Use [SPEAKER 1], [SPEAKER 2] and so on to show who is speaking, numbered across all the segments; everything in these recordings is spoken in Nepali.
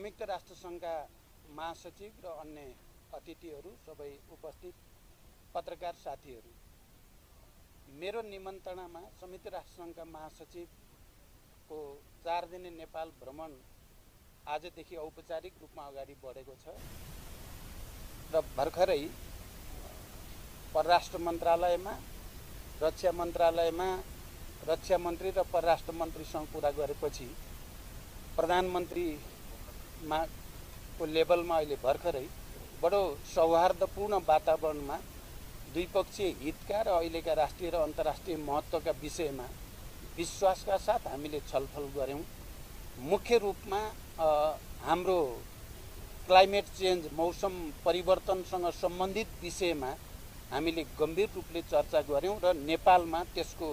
[SPEAKER 1] राष्ट्रसङ्घका महासचिव र अन्य अतिथिहरू सबै उपस्थित पत्रकार साथीहरू। मेरो निमन्त्रणामा संयुक्त राष्ट्रसङ्घका महासचिवको चार दिने नेपाल भ्रमण आजदेखि औपचारिक रूपमा अगाडि बढेको छ र भर्खरै परराष्ट्र मन्त्रालयमा रक्षा मन्त्रालयमा रक्षा मन्त्री र परराष्ट्र मन्त्रीसँग कुरा गरेपछि प्रधानमन्त्रीमा को लेभलमा अहिले भर्खरै बडो सौहार्दपूर्ण वातावरणमा द्विपक्षीय हितका र अहिलेका राष्ट्रिय र अन्तर्राष्ट्रिय महत्त्वका विषयमा विश्वासका साथ हामीले छलफल गऱ्यौँ। मुख्य रूपमा हाम्रो क्लाइमेट चेन्ज मौसम परिवर्तनसँग सम्बन्धित विषयमा हामीले गम्भीर रूपले चर्चा गऱ्यौँ र नेपालमा त्यसको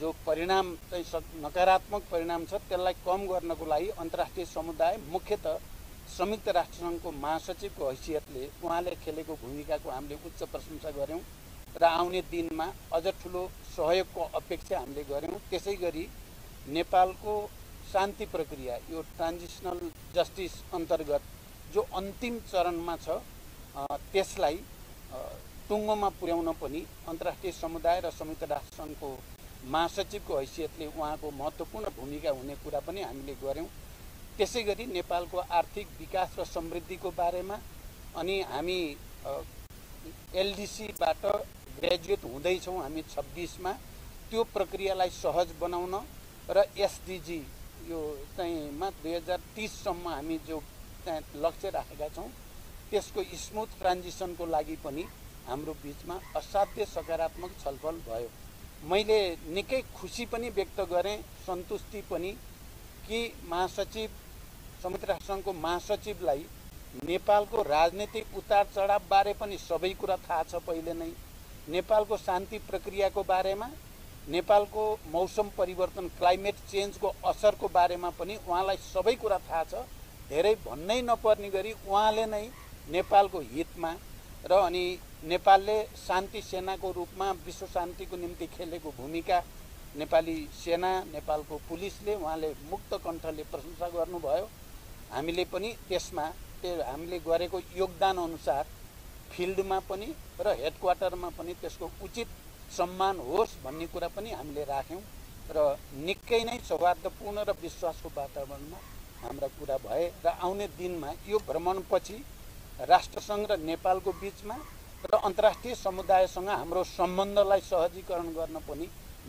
[SPEAKER 1] जो परिणाम चाहिँ नकारात्मक परिणाम छ त्यसलाई कम गर्नको लागि अन्तर्राष्ट्रिय समुदाय मुख्यत संयुक्त राष्ट्रसङ्घको महासचिवको हैसियतले उहाँले खेलेको भूमिकाको हामीले उच्च प्रशंसा गऱ्यौँ र आउने दिनमा अझ ठुलो सहयोगको अपेक्षा हामीले गऱ्यौँ। त्यसै गरी नेपालको शान्ति प्रक्रिया यो ट्रान्जिसनल जस्टिस अन्तर्गत जो अन्तिम चरणमा छ त्यसलाई टुङ्गोमा पुर्याउन पनि अन्तर्राष्ट्रिय समुदाय र संयुक्त राष्ट्रसङ्घको महासचिवको हैसियतले उहाँको महत्त्वपूर्ण भूमिका हुने कुरा पनि हामीले गऱ्यौँ। त्यसै गरी नेपालको आर्थिक विकास र समृद्धिको बारेमा अनि हामी एलडिसीबाट ग्रेजुएट हुँदैछौँ हामी छब्बिसमा। त्यो प्रक्रियालाई सहज बनाउन र एसडिजी यो चाहिँमा दुई हजार तिससम्म हामी जो त्यहाँ लक्ष्य राखेका छौँ त्यसको स्मुथ ट्रान्जिसनको लागि पनि हाम्रो बिचमा असाध्य सकारात्मक छलफल भयो। मैले निकै खुसी पनि व्यक्त गरेँ सन्तुष्टि पनि कि महासचिव संयुक्त राष्ट्रसङ्घको महासचिवलाई नेपालको राजनीतिक उतार चढावबारे पनि सबै कुरा थाहा छ पहिले नै। नेपालको शान्ति प्रक्रियाको बारेमा नेपालको मौसम परिवर्तन क्लाइमेट चेन्जको असरको बारेमा पनि उहाँलाई सबै कुरा थाहा छ। धेरै भन्नै नपर्ने गरी उहाँले नै नेपालको हितमा र अनि नेपालले शान्ति सेनाको रूपमा विश्व शान्तिको निम्ति खेलेको भूमिका नेपाली सेना नेपालको पुलिसले उहाँले मुक्त कण्ठले प्रशंसा गर्नुभयो। हामीले पनि त्यसमा त्यो हामीले गरेको योगदान अनुसार फिल्डमा पनि र हेडक्वार्टरमा पनि त्यसको उचित सम्मान होस् भन्ने कुरा पनि हामीले राख्यौँ र निकै नै सौहार्दपूर्ण र विश्वासको वातावरणमा हाम्रा कुरा भए र आउने दिनमा यो भ्रमणपछि राष्ट्रसङ्घ र नेपालको बिचमा र अन्तर्राष्ट्रिय समुदायसँग हाम्रो सम्बन्धलाई सहजीकरण गर्न पनि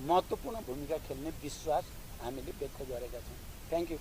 [SPEAKER 1] महत्त्वपूर्ण भूमिका खेल्ने विश्वास हामीले व्यक्त गरेका छौँ। Thank you